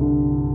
you.